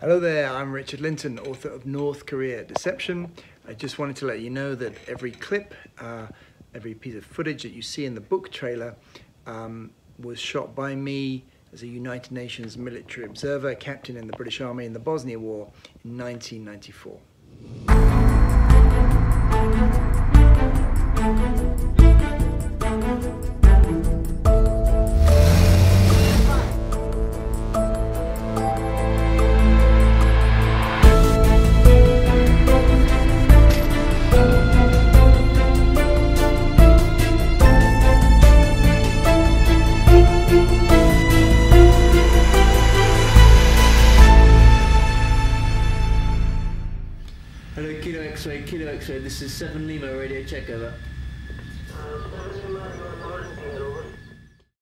Hello there, I'm Richard Lyntton, author of North Korea Deception. I just wanted to let you know that every clip, uh, every piece of footage that you see in the book trailer um, was shot by me as a United Nations military observer, captain in the British Army in the Bosnia War in 1994. Hello, Kilo X-ray, Kilo X-ray. This is 7 Lima radio check over.